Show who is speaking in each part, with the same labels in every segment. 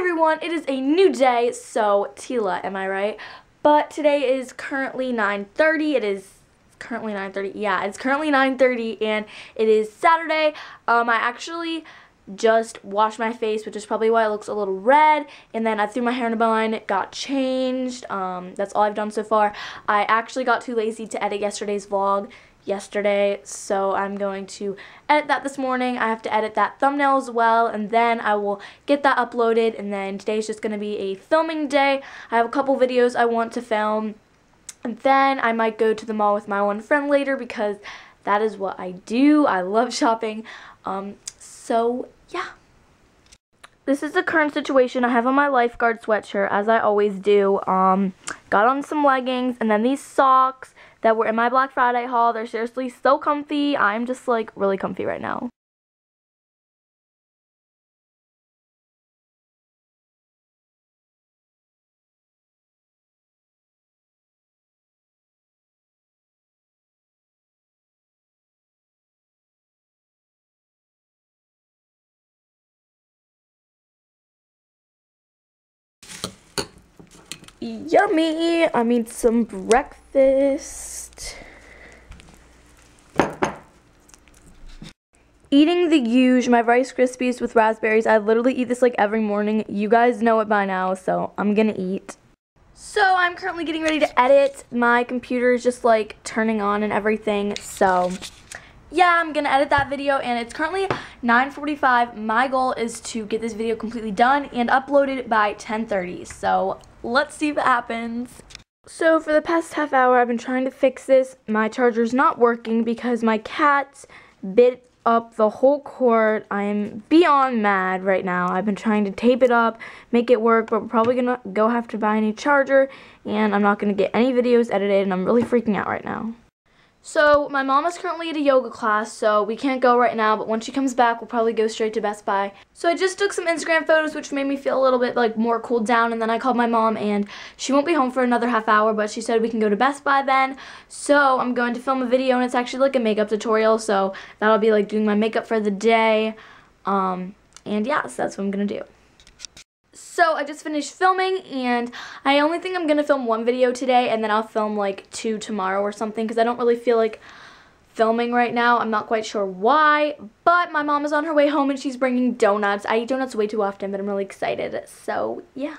Speaker 1: everyone, it is a new day, so Tila, am I right? But today is currently 9.30, it is currently 9.30, yeah, it's currently 9.30 and it is Saturday. Um, I actually just washed my face, which is probably why it looks a little red, and then I threw my hair in a bun, it got changed, um, that's all I've done so far. I actually got too lazy to edit yesterday's vlog, yesterday, so I'm going to edit that this morning. I have to edit that thumbnail as well, and then I will get that uploaded, and then today's just going to be a filming day. I have a couple videos I want to film, and then I might go to the mall with my one friend later because that is what I do. I love shopping. Um, so, yeah. This is the current situation. I have on my lifeguard sweatshirt, as I always do. Um, got on some leggings, and then these socks, that were in my Black Friday haul. They're seriously so comfy. I'm just like really comfy right now. Yummy! I made some breakfast. Eating the huge, my Rice Krispies with raspberries. I literally eat this like every morning. You guys know it by now, so I'm gonna eat. So I'm currently getting ready to edit. My computer is just like turning on and everything, so yeah, I'm gonna edit that video and it's currently 9.45. My goal is to get this video completely done and uploaded by 10.30, so Let's see what happens. So for the past half hour, I've been trying to fix this. My charger's not working because my cat bit up the whole cord. I'm beyond mad right now. I've been trying to tape it up, make it work, but we're probably going to go have to buy a new charger, and I'm not going to get any videos edited, and I'm really freaking out right now. So my mom is currently at a yoga class, so we can't go right now, but when she comes back, we'll probably go straight to Best Buy. So I just took some Instagram photos, which made me feel a little bit like more cooled down, and then I called my mom, and she won't be home for another half hour, but she said we can go to Best Buy then. So I'm going to film a video, and it's actually like a makeup tutorial, so that'll be like doing my makeup for the day. Um, and yeah, so that's what I'm going to do. So I just finished filming and I only think I'm going to film one video today and then I'll film like two tomorrow or something because I don't really feel like filming right now. I'm not quite sure why, but my mom is on her way home and she's bringing donuts. I eat donuts way too often, but I'm really excited. So, yeah.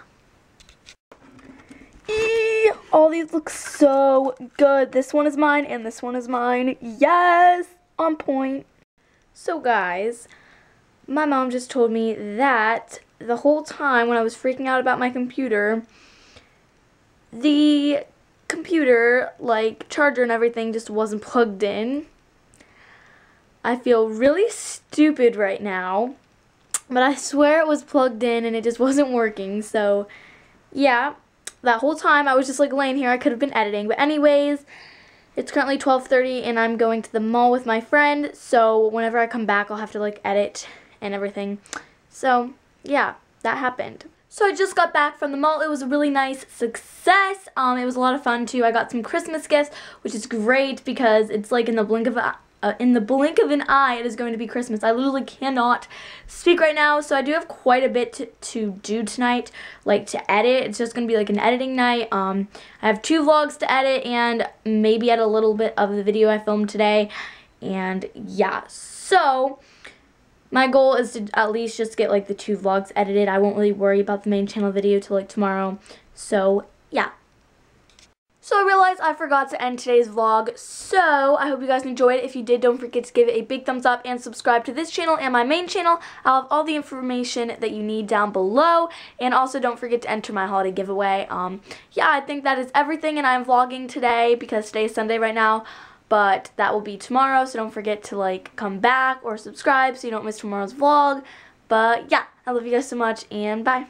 Speaker 1: Eee, all these look so good. This one is mine and this one is mine. Yes, on point. So, guys, my mom just told me that the whole time when I was freaking out about my computer, the computer, like charger and everything, just wasn't plugged in. I feel really stupid right now, but I swear it was plugged in and it just wasn't working. So, yeah, that whole time I was just like laying here. I could have been editing. But anyways, it's currently 12.30 and I'm going to the mall with my friend. So whenever I come back, I'll have to like edit and everything. So, yeah, that happened. So I just got back from the mall. It was a really nice success. Um, it was a lot of fun too. I got some Christmas gifts, which is great because it's like in the blink of a uh, in the blink of an eye, it is going to be Christmas. I literally cannot speak right now, so I do have quite a bit to, to do tonight, like to edit. It's just going to be like an editing night. Um, I have two vlogs to edit and maybe add a little bit of the video I filmed today. And yeah, so my goal is to at least just get like the two vlogs edited. I won't really worry about the main channel video till like tomorrow. So yeah. So I realized I forgot to end today's vlog, so I hope you guys enjoyed it. If you did, don't forget to give it a big thumbs up and subscribe to this channel and my main channel. I'll have all the information that you need down below, and also don't forget to enter my holiday giveaway. Um, yeah, I think that is everything, and I'm vlogging today because today is Sunday right now but that will be tomorrow, so don't forget to like come back or subscribe so you don't miss tomorrow's vlog. But yeah, I love you guys so much, and bye.